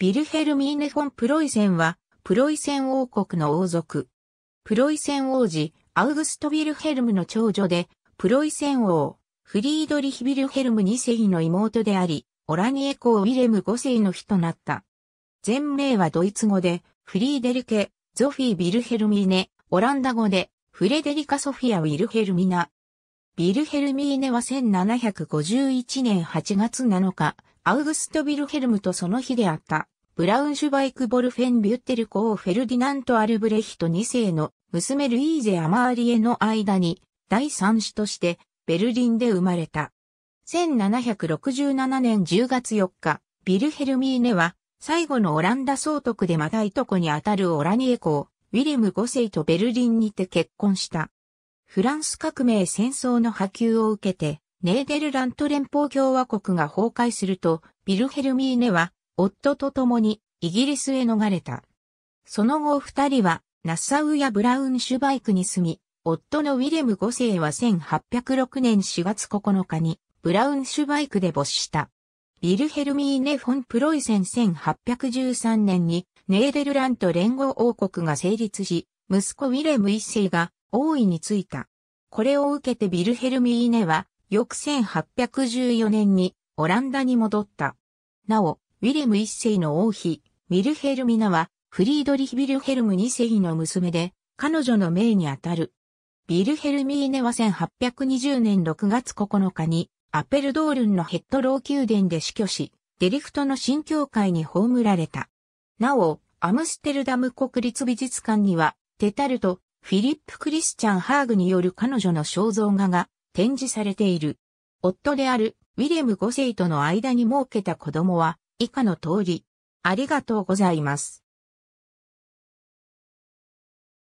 ビルヘルミーネ・フォン・プロイセンは、プロイセン王国の王族。プロイセン王子、アウグスト・ビルヘルムの長女で、プロイセン王、フリードリヒ・ビルヘルム2世の妹であり、オラニエ公ウィレム5世の日となった。全名はドイツ語で、フリーデリケ、ゾフィー・ビルヘルミーネ、オランダ語で、フレデリカ・ソフィア・ウィルヘルミナ。ビルヘルミーネは1751年8月7日、アウグスト・ビルヘルムとその日であった、ブラウンシュバイク・ボルフェン・ビュッテル公フェルディナント・アルブレヒト2世の娘ルイーゼ・アマーリエの間に、第三子としてベルリンで生まれた。1767年10月4日、ビルヘルミーネは最後のオランダ総督でまたいとこにあたるオラニエ公、ウィレム5世とベルリンにて結婚した。フランス革命戦争の波及を受けて、ネーデルラント連邦共和国が崩壊すると、ビルヘルミーネは、夫と共にイギリスへ逃れた。その後二人は、ナッサウやブラウンシュバイクに住み、夫のウィレム5世は1806年4月9日に、ブラウンシュバイクで没した。ビルヘルミーネ・フォン・プロイセン1813年に、ネーデルラント連合王国が成立し、息子ウィレム1世が王位についた。これを受けてビルヘルミーネは翌1814年にオランダに戻った。なお、ウィレム一世の王妃、ミルヘルミナは、フリードリヒ・ビルヘルム二世の娘で、彼女の命にあたる。ビルヘルミーネは1820年6月9日に、アペルドールンのヘッドロー宮殿で死去し、デリフトの新教会に葬られた。なお、アムステルダム国立美術館には、テタルとフィリップ・クリスチャン・ハーグによる彼女の肖像画が展示されている。夫であるウィレム5世との間に設けた子供は以下の通り。ありがとうございます。